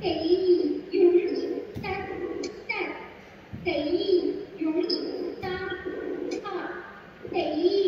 得一用力三三，给一用力三二，得一。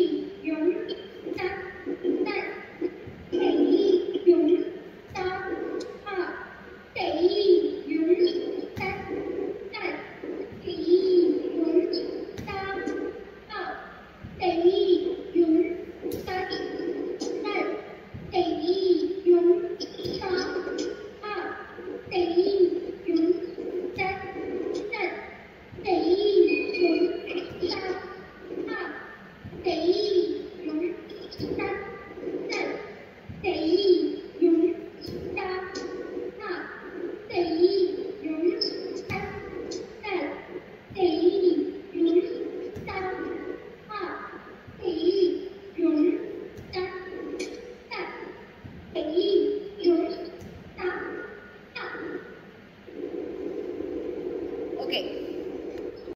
三哒哒等一哒哒等一三三等于一三二一三三三等于三三 ok